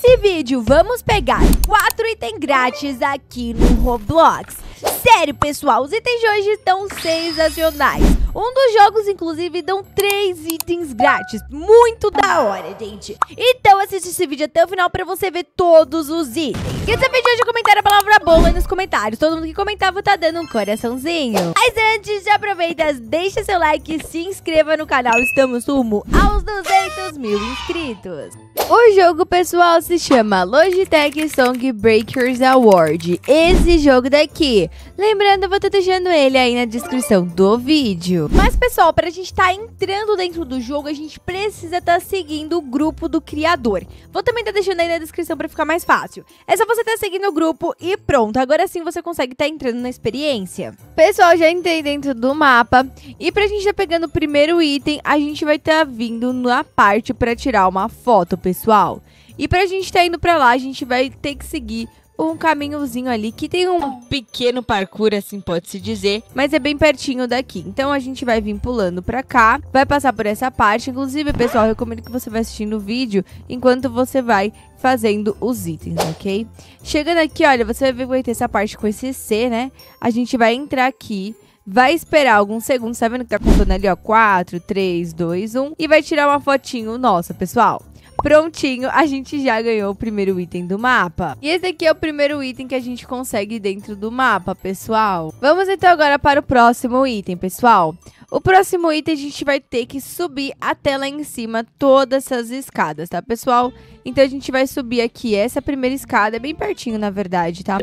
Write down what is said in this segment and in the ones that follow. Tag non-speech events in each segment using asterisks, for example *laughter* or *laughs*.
Nesse vídeo, vamos pegar quatro itens grátis aqui no Roblox. Sério, pessoal, os itens de hoje estão sensacionais. Um dos jogos, inclusive, dão três itens grátis. Muito da hora, gente. Então assiste esse vídeo até o final pra você ver todos os itens. Quem saber de hoje comentar a palavra bola nos comentários. Todo mundo que comentava tá dando um coraçãozinho. Mas antes, já aproveita, deixa seu like e se inscreva no canal. Estamos rumo aos 200 mil inscritos. O jogo, pessoal, se chama Logitech Song Breakers Award. Esse jogo daqui. Lembrando, eu vou estar deixando ele aí na descrição do vídeo. Mas, pessoal, para a gente estar tá entrando dentro do jogo, a gente precisa estar tá seguindo o grupo do criador. Vou também estar tá deixando aí na descrição para ficar mais fácil. É só você estar tá seguindo o grupo e pronto. Agora sim você consegue estar tá entrando na experiência. Pessoal, já entrei dentro do mapa. E para a gente estar tá pegando o primeiro item, a gente vai estar vindo na parte para tirar uma foto, pessoal. E pra gente estar indo pra lá, a gente vai ter que seguir um caminhozinho ali que tem um pequeno parkour, assim pode-se dizer, mas é bem pertinho daqui. Então a gente vai vir pulando pra cá, vai passar por essa parte. Inclusive, pessoal, recomendo que você vá assistindo o vídeo enquanto você vai fazendo os itens, ok? Chegando aqui, olha, você vai ter essa parte com esse C, né? A gente vai entrar aqui vai esperar alguns segundos, tá vendo que tá contando ali, ó, 4, 3, 2, 1, e vai tirar uma fotinho nossa, pessoal. Prontinho, a gente já ganhou o primeiro item do mapa. E esse aqui é o primeiro item que a gente consegue dentro do mapa, pessoal. Vamos então agora para o próximo item, pessoal. O próximo item a gente vai ter que subir até lá em cima todas essas escadas, tá, pessoal? Então a gente vai subir aqui essa primeira escada, é bem pertinho, na verdade, tá?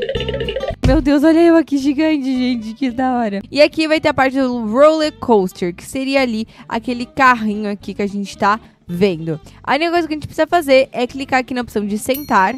Meu Deus, olha eu aqui gigante, gente, que da hora. E aqui vai ter a parte do roller coaster, que seria ali aquele carrinho aqui que a gente tá vendo. A única coisa que a gente precisa fazer é clicar aqui na opção de sentar,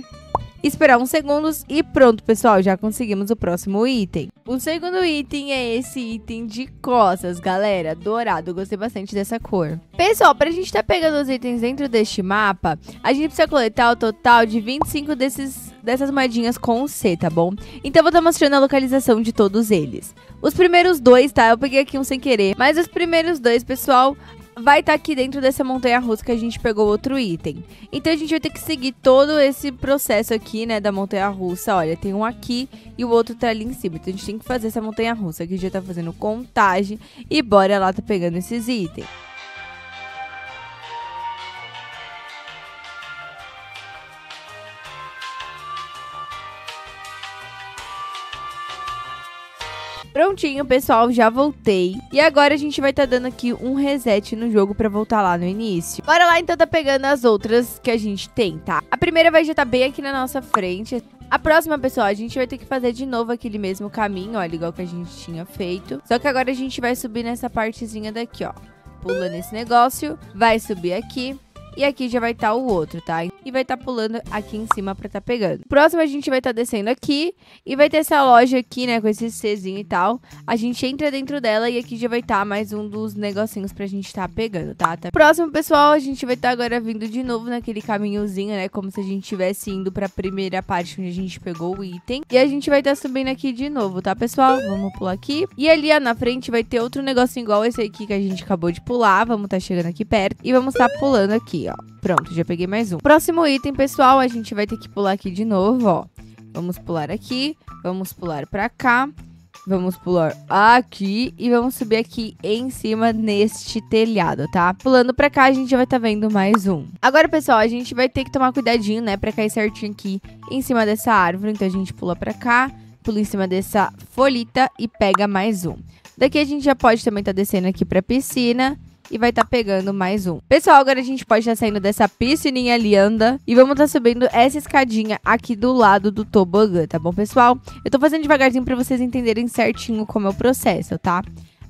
esperar uns segundos e pronto, pessoal, já conseguimos o próximo item. O segundo item é esse item de costas, galera, dourado, gostei bastante dessa cor. Pessoal, pra gente tá pegando os itens dentro deste mapa, a gente precisa coletar o total de 25 desses, dessas moedinhas com C, tá bom? Então vou estar tá mostrando a localização de todos eles. Os primeiros dois, tá? Eu peguei aqui um sem querer, mas os primeiros dois, pessoal, vai estar tá aqui dentro dessa montanha russa que a gente pegou outro item. Então a gente vai ter que seguir todo esse processo aqui, né, da montanha russa. Olha, tem um aqui e o outro tá ali em cima. Então a gente tem que fazer essa montanha russa. Aqui já tá fazendo contagem e bora lá tá pegando esses itens. Prontinho, pessoal, já voltei. E agora a gente vai estar tá dando aqui um reset no jogo pra voltar lá no início. Bora lá, então, tá pegando as outras que a gente tem, tá? A primeira vai já estar tá bem aqui na nossa frente. A próxima, pessoal, a gente vai ter que fazer de novo aquele mesmo caminho, olha, igual que a gente tinha feito. Só que agora a gente vai subir nessa partezinha daqui, ó. Pula nesse negócio, vai subir aqui. E aqui já vai estar tá o outro, tá? E vai estar tá pulando aqui em cima pra estar tá pegando. Próximo a gente vai estar tá descendo aqui. E vai ter essa loja aqui, né? Com esse Czinho e tal. A gente entra dentro dela e aqui já vai estar tá mais um dos negocinhos pra gente estar tá pegando, tá? Próximo, pessoal, a gente vai estar agora vindo de novo naquele caminhozinho, né? Como se a gente estivesse indo pra primeira parte onde a gente pegou o item. E a gente vai estar subindo aqui de novo, tá, pessoal? Vamos pular aqui. E ali, ó, na frente vai ter outro negocinho igual esse aqui que a gente acabou de pular. Vamos estar chegando aqui perto. E vamos estar pulando aqui, ó. Pronto, já peguei mais um. Próximo item, pessoal, a gente vai ter que pular aqui de novo, ó. Vamos pular aqui, vamos pular pra cá, vamos pular aqui e vamos subir aqui em cima neste telhado, tá? Pulando pra cá, a gente já vai tá vendo mais um. Agora, pessoal, a gente vai ter que tomar cuidadinho, né, pra cair certinho aqui em cima dessa árvore. Então, a gente pula pra cá, pula em cima dessa folhita e pega mais um. Daqui a gente já pode também tá descendo aqui pra piscina e vai estar tá pegando mais um. Pessoal, agora a gente pode estar tá saindo dessa piscininha ali, anda, e vamos estar tá subindo essa escadinha aqui do lado do tobogã, tá bom, pessoal? Eu tô fazendo devagarzinho pra vocês entenderem certinho como é o processo, tá?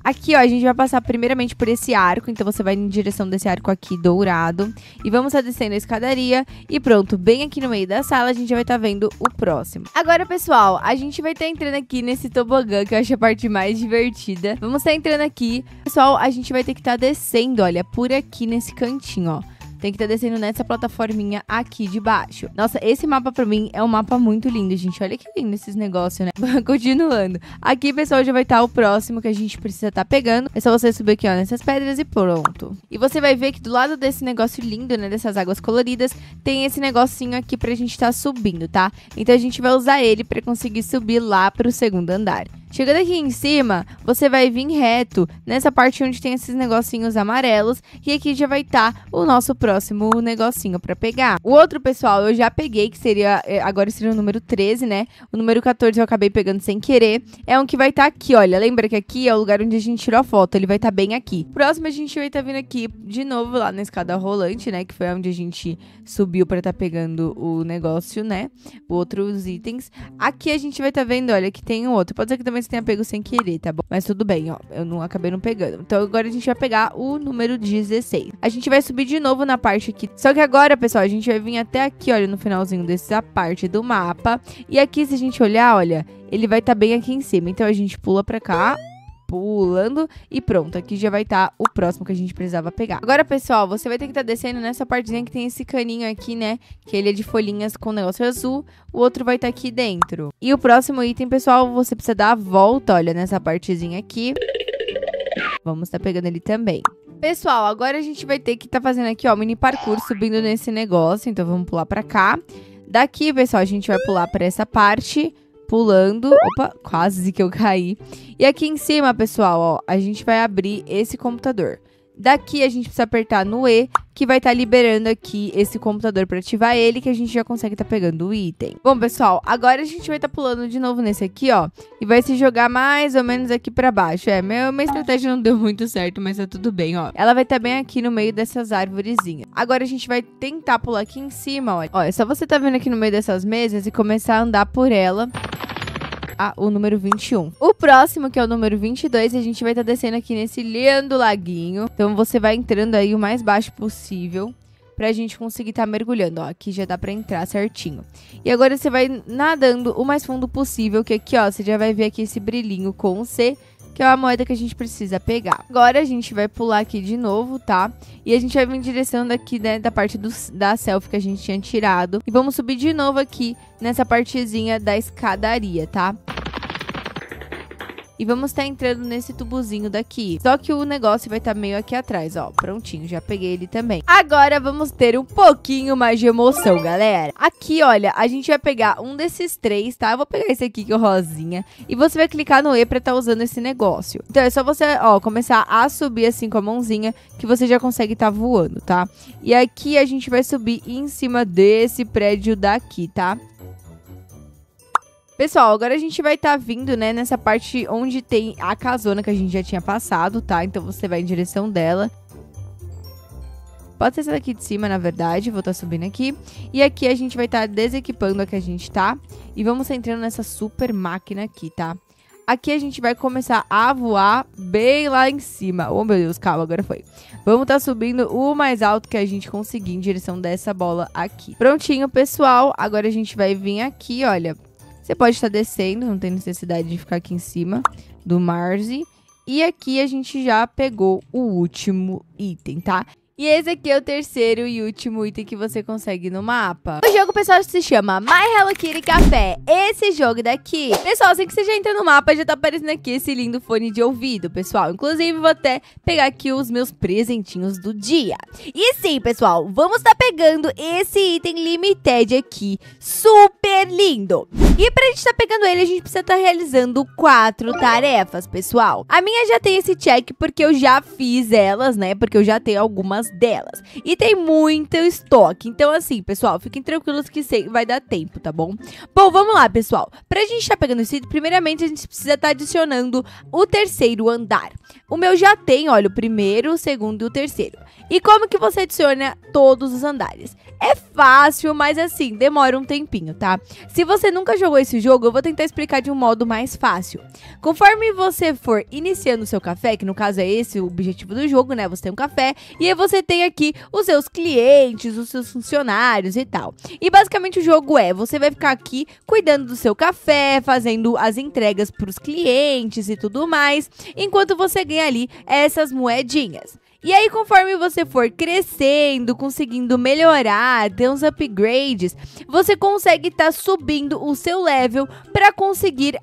Aqui, ó, a gente vai passar primeiramente por esse arco, então você vai em direção desse arco aqui dourado. E vamos estar descendo a escadaria e pronto, bem aqui no meio da sala a gente vai estar vendo o próximo. Agora, pessoal, a gente vai estar entrando aqui nesse tobogã, que eu acho a parte mais divertida. Vamos estar entrando aqui. Pessoal, a gente vai ter que estar descendo, olha, por aqui nesse cantinho, ó tem que estar tá descendo nessa plataforminha aqui de baixo. Nossa, esse mapa pra mim é um mapa muito lindo, gente. Olha que lindo esses negócios, né? *laughs* Continuando. Aqui, pessoal, já vai estar tá o próximo que a gente precisa estar tá pegando. É só você subir aqui, ó, nessas pedras e pronto. E você vai ver que do lado desse negócio lindo, né, dessas águas coloridas, tem esse negocinho aqui pra gente estar tá subindo, tá? Então a gente vai usar ele pra conseguir subir lá pro segundo andar. Chegando aqui em cima, você vai vir reto nessa parte onde tem esses negocinhos amarelos e aqui já vai estar tá o nosso próximo negocinho para pegar. O outro, pessoal, eu já peguei, que seria, é, agora seria o número 13, né? O número 14 eu acabei pegando sem querer. É um que vai estar tá aqui, olha, lembra que aqui é o lugar onde a gente tirou a foto, ele vai estar tá bem aqui. Próximo a gente vai estar tá vindo aqui de novo lá na escada rolante, né? Que foi onde a gente subiu para estar tá pegando o negócio, né? Outros itens. Aqui a gente vai estar tá vendo, olha, que tem um outro. Pode ser que também você tenha pego sem querer, tá bom? Mas tudo bem, ó. Eu não acabei não pegando. Então agora a gente vai pegar o número 16. A gente vai subir de novo na parte aqui. Só que agora, pessoal, a gente vai vir até aqui, olha, no finalzinho dessa parte do mapa. E aqui, se a gente olhar, olha, ele vai estar tá bem aqui em cima. Então a gente pula pra cá pulando e pronto, aqui já vai estar tá o próximo que a gente precisava pegar. Agora, pessoal, você vai ter que estar tá descendo nessa partezinha que tem esse caninho aqui, né, que ele é de folhinhas com negócio azul, o outro vai estar tá aqui dentro. E o próximo item, pessoal, você precisa dar a volta, olha, nessa partezinha aqui. Vamos estar tá pegando ele também. Pessoal, agora a gente vai ter que estar tá fazendo aqui, ó, mini parkour subindo nesse negócio, então vamos pular pra cá. Daqui, pessoal, a gente vai pular pra essa parte pulando. Opa, quase que eu caí. E aqui em cima, pessoal, ó, a gente vai abrir esse computador. Daqui a gente precisa apertar no E, que vai estar tá liberando aqui esse computador para ativar ele, que a gente já consegue estar tá pegando o item. Bom, pessoal, agora a gente vai estar tá pulando de novo nesse aqui, ó, e vai se jogar mais ou menos aqui para baixo. É, meu, minha estratégia não deu muito certo, mas tá tudo bem, ó. Ela vai estar tá bem aqui no meio dessas árvorezinhas. Agora a gente vai tentar pular aqui em cima, ó. Ó, é só você tá vendo aqui no meio dessas mesas e começar a andar por ela a, o número 21. O próximo, que é o número 22, a gente vai estar tá descendo aqui nesse lindo laguinho. Então você vai entrando aí o mais baixo possível pra gente conseguir estar tá mergulhando. Ó, aqui já dá pra entrar certinho. E agora você vai nadando o mais fundo possível, que aqui, ó, você já vai ver aqui esse brilhinho com o C, que é a moeda que a gente precisa pegar. Agora a gente vai pular aqui de novo, tá? E a gente vai vir em direção daqui, né, da parte do, da selfie que a gente tinha tirado. E vamos subir de novo aqui nessa partezinha da escadaria, tá? E vamos estar tá entrando nesse tubozinho daqui. Só que o negócio vai estar tá meio aqui atrás, ó. Prontinho, já peguei ele também. Agora vamos ter um pouquinho mais de emoção, galera. Aqui, olha, a gente vai pegar um desses três, tá? Eu vou pegar esse aqui que é o rosinha. E você vai clicar no E pra estar tá usando esse negócio. Então é só você, ó, começar a subir assim com a mãozinha que você já consegue estar tá voando, tá? E aqui a gente vai subir em cima desse prédio daqui, tá? Pessoal, agora a gente vai estar tá vindo, né, nessa parte onde tem a casona que a gente já tinha passado, tá? Então você vai em direção dela. Pode ser essa daqui de cima, na verdade. Vou estar tá subindo aqui. E aqui a gente vai estar tá desequipando a que a gente tá. E vamos entrando nessa super máquina aqui, tá? Aqui a gente vai começar a voar bem lá em cima. Oh, meu Deus, calma, agora foi. Vamos estar tá subindo o mais alto que a gente conseguir em direção dessa bola aqui. Prontinho, pessoal. Agora a gente vai vir aqui, olha, você pode estar descendo, não tem necessidade de ficar aqui em cima do Marzi. E aqui a gente já pegou o último item, tá? E esse aqui é o terceiro e último item que você consegue no mapa. O jogo, pessoal, se chama My Hello Kitty Café. Esse jogo daqui, pessoal, assim que você já entra no mapa, já tá aparecendo aqui esse lindo fone de ouvido, pessoal. Inclusive, vou até pegar aqui os meus presentinhos do dia. E sim, pessoal, vamos tá pegando esse item limited aqui, super lindo. E pra gente tá pegando ele, a gente precisa tá realizando quatro tarefas, pessoal. A minha já tem esse check porque eu já fiz elas, né? Porque eu já tenho algumas delas. E tem muito estoque. Então, assim, pessoal, fiquem tranquilos que vai dar tempo, tá bom? Bom, vamos lá, pessoal. Pra gente estar tá pegando esse primeiramente a gente precisa estar tá adicionando o terceiro andar. O meu já tem, olha, o primeiro, o segundo e o terceiro. E como que você adiciona todos os andares? É fácil, mas assim, demora um tempinho, tá? Se você nunca jogou esse jogo, eu vou tentar explicar de um modo mais fácil. Conforme você for iniciando o seu café, que no caso é esse o objetivo do jogo, né? Você tem um café e aí você tem aqui os seus clientes, os seus funcionários e tal. E basicamente o jogo é, você vai ficar aqui cuidando do seu café, fazendo as entregas para os clientes e tudo mais, enquanto você ganha ali essas moedinhas. E aí, conforme você for crescendo, conseguindo melhorar, ter uns upgrades, você consegue estar tá subindo o seu level para conseguir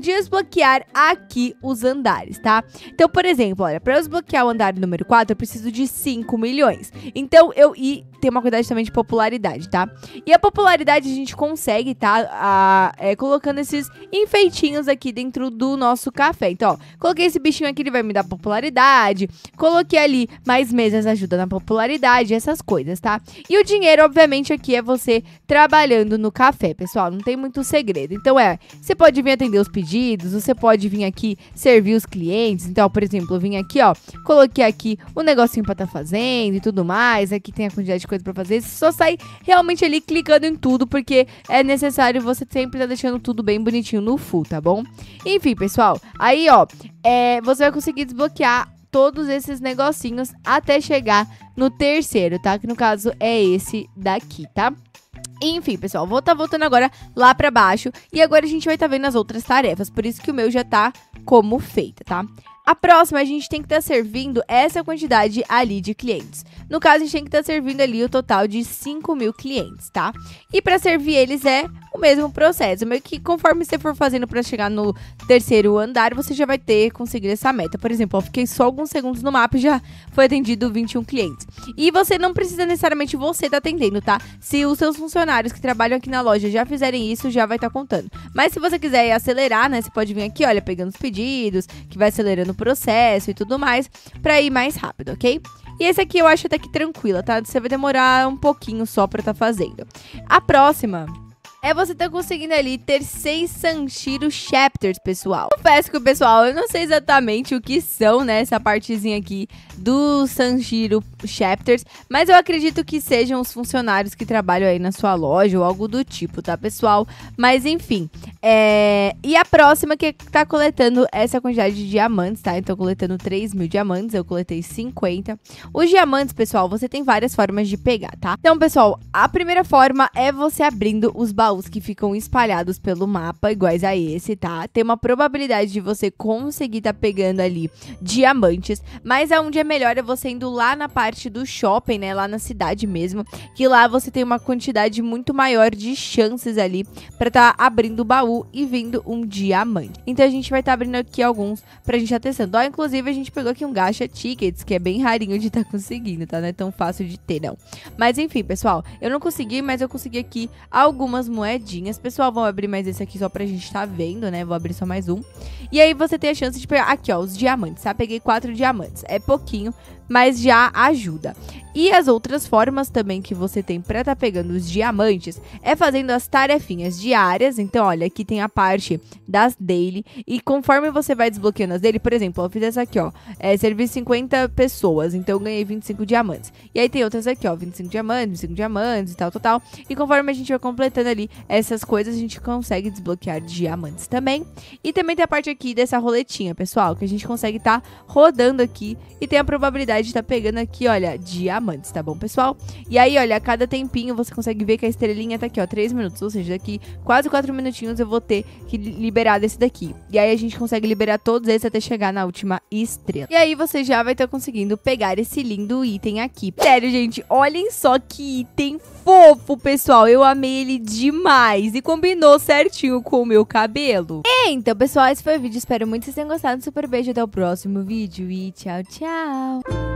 desbloquear aqui os andares, tá? Então, por exemplo, olha, para desbloquear o andar número 4, eu preciso de 5 milhões. Então, eu e tem uma quantidade também de popularidade, tá? E a popularidade a gente consegue, tá? A, é, colocando esses enfeitinhos aqui dentro do nosso café. Então, ó, coloquei esse bichinho aqui, ele vai me dar popularidade. Coloquei ali mais mesas ajuda na popularidade, essas coisas, tá? E o dinheiro, obviamente, aqui é você trabalhando no café, pessoal. Não tem muito segredo. Então, é, você pode vir atender os pedidos, você pode vir aqui servir os clientes. Então, por exemplo, eu vim aqui, ó, coloquei aqui o negocinho pra tá fazendo e tudo mais. Aqui tem a quantidade de coisa para fazer, você só sai realmente ali clicando em tudo, porque é necessário você sempre tá deixando tudo bem bonitinho no full, tá bom? Enfim, pessoal, aí ó, é, você vai conseguir desbloquear todos esses negocinhos até chegar no terceiro, tá? Que no caso é esse daqui, tá? Enfim, pessoal, vou estar tá voltando agora lá pra baixo e agora a gente vai estar tá vendo as outras tarefas, por isso que o meu já tá como feita, tá? A próxima, a gente tem que estar tá servindo essa quantidade ali de clientes. No caso, a gente tem que estar tá servindo ali o total de 5 mil clientes, tá? E para servir eles é o mesmo processo. Meio que conforme você for fazendo para chegar no terceiro andar, você já vai ter conseguido essa meta. Por exemplo, eu fiquei só alguns segundos no mapa e já foi atendido 21 clientes. E você não precisa necessariamente você estar tá atendendo, tá? Se os seus funcionários que trabalham aqui na loja já fizerem isso, já vai estar tá contando. Mas se você quiser acelerar, né, você pode vir aqui, olha, pegando os pedidos, que vai acelerando o processo e tudo mais, para ir mais rápido, ok? E esse aqui eu acho até que tranquila, tá? Você vai demorar um pouquinho só pra tá fazendo. A próxima é você tá conseguindo ali ter seis Sanshiro Chapters, pessoal. Confesso que, pessoal, eu não sei exatamente o que são, né, essa partezinha aqui do Sanshiro Chapters, mas eu acredito que sejam os funcionários que trabalham aí na sua loja ou algo do tipo, tá, pessoal? Mas, enfim, é... E a próxima que tá coletando essa quantidade de diamantes, tá? Então, coletando 3 mil diamantes, eu coletei 50. Os diamantes, pessoal, você tem várias formas de pegar, tá? Então, pessoal, a primeira forma é você abrindo os baús baús que ficam espalhados pelo mapa, iguais a esse, tá? Tem uma probabilidade de você conseguir tá pegando ali diamantes, mas aonde é melhor é você indo lá na parte do shopping, né? Lá na cidade mesmo, que lá você tem uma quantidade muito maior de chances ali para tá abrindo o baú e vindo um diamante. Então a gente vai estar tá abrindo aqui alguns pra gente tá testando. Ó, inclusive a gente pegou aqui um gacha tickets, que é bem rarinho de tá *laughs* conseguindo, tá? Não é tão fácil de ter, não. Mas enfim, pessoal, eu não consegui, mas eu consegui aqui algumas moedinhas. Pessoal, vou abrir mais esse aqui só pra gente tá vendo, né? Vou abrir só mais um. E aí você tem a chance de pegar aqui, ó, os diamantes, tá? Peguei quatro diamantes. É pouquinho, mas já ajuda. E as outras formas também que você tem para estar tá pegando os diamantes é fazendo as tarefinhas diárias. Então, olha, aqui tem a parte das daily. E conforme você vai desbloqueando as daily, por exemplo, eu fiz essa aqui, ó. É, servi 50 pessoas, então eu ganhei 25 diamantes. E aí tem outras aqui, ó, 25 diamantes, 25 diamantes e tal, total. E conforme a gente vai completando ali essas coisas, a gente consegue desbloquear diamantes também. E também tem a parte aqui dessa roletinha, pessoal, que a gente consegue estar tá rodando aqui e tem a probabilidade estar tá pegando aqui, olha, diamantes diamantes, tá bom, pessoal? E aí, olha, a cada tempinho você consegue ver que a estrelinha tá aqui, ó, 3 minutos. Ou seja, daqui quase 4 minutinhos eu vou ter que liberar desse daqui. E aí a gente consegue liberar todos esses até chegar na última estrela. E aí você já vai estar tá conseguindo pegar esse lindo item aqui. Sério, gente, olhem só que item fofo, pessoal. Eu amei ele demais e combinou certinho com o meu cabelo. Então, pessoal, esse foi o vídeo. Espero muito que vocês tenham gostado. Super beijo, até o próximo vídeo e tchau, tchau.